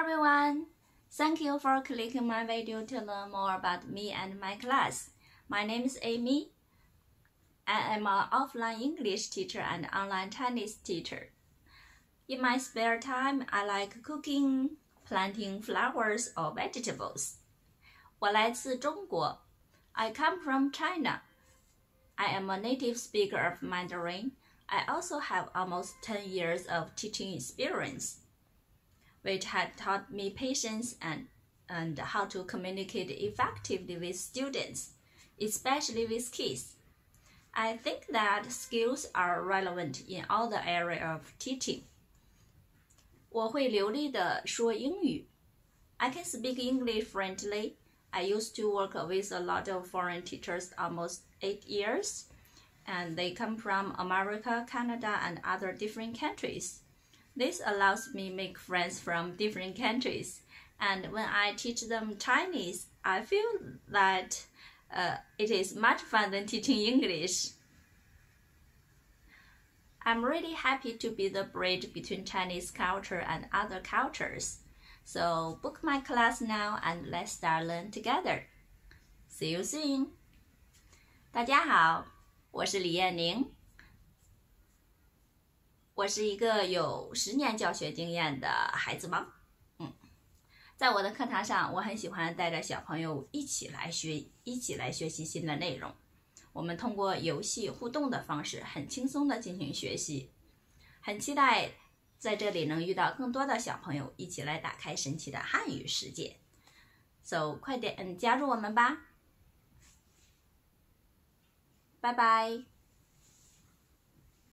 everyone! Thank you for clicking my video to learn more about me and my class. My name is Amy. I am an offline English teacher and online Chinese teacher. In my spare time, I like cooking, planting flowers or vegetables. 我来自中国. I come from China. I am a native speaker of Mandarin. I also have almost 10 years of teaching experience which had taught me patience and, and how to communicate effectively with students, especially with kids. I think that skills are relevant in all the area of teaching. 我会流利的说英语. I can speak English fluently. I used to work with a lot of foreign teachers almost eight years, and they come from America, Canada, and other different countries. This allows me make friends from different countries. And when I teach them Chinese, I feel that uh, it is much fun than teaching English. I'm really happy to be the bridge between Chinese culture and other cultures. So book my class now and let's start learn together. See you soon. 大家好，我是李艳宁。 我是一个有十年教学经验的孩子妈，嗯，在我的课堂上，我很喜欢带着小朋友一起来学，一起来学习新的内容。我们通过游戏互动的方式，很轻松的进行学习。很期待在这里能遇到更多的小朋友，一起来打开神奇的汉语世界。So，快点嗯加入我们吧，拜拜。